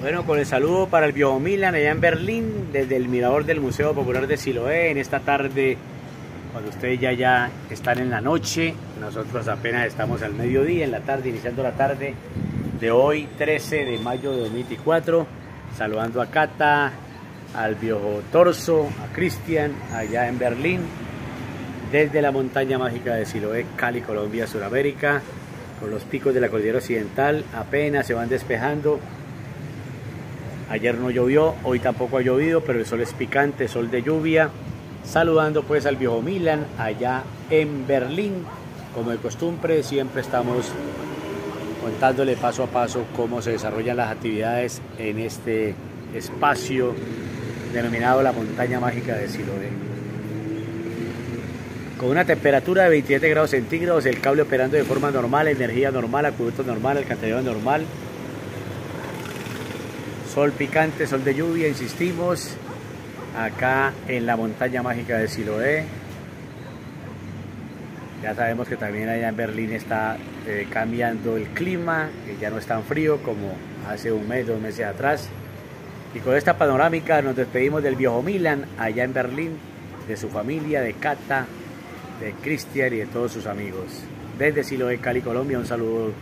Bueno, con el saludo para el Viejo Milan allá en Berlín, desde el mirador del Museo Popular de Siloé, en esta tarde, cuando ustedes ya, ya están en la noche, nosotros apenas estamos al mediodía, en la tarde, iniciando la tarde de hoy, 13 de mayo de 2024, saludando a Cata, al Viejo Torso, a Cristian, allá en Berlín, desde la montaña mágica de Siloé, Cali, Colombia, Sudamérica, con los picos de la cordillera occidental, apenas se van despejando, Ayer no llovió, hoy tampoco ha llovido, pero el sol es picante, sol de lluvia. Saludando pues al viejo Milan allá en Berlín. Como de costumbre, siempre estamos contándole paso a paso cómo se desarrollan las actividades en este espacio denominado la montaña mágica de Siloé. Con una temperatura de 27 grados centígrados, el cable operando de forma normal, energía normal, acueducto normal, alcantarillado normal, Sol picante, sol de lluvia, insistimos, acá en la montaña mágica de Siloé. Ya sabemos que también allá en Berlín está eh, cambiando el clima, que ya no es tan frío como hace un mes, dos meses atrás. Y con esta panorámica nos despedimos del viejo Milan, allá en Berlín, de su familia, de Cata, de Cristian y de todos sus amigos. Desde Siloé, Cali, Colombia, un saludo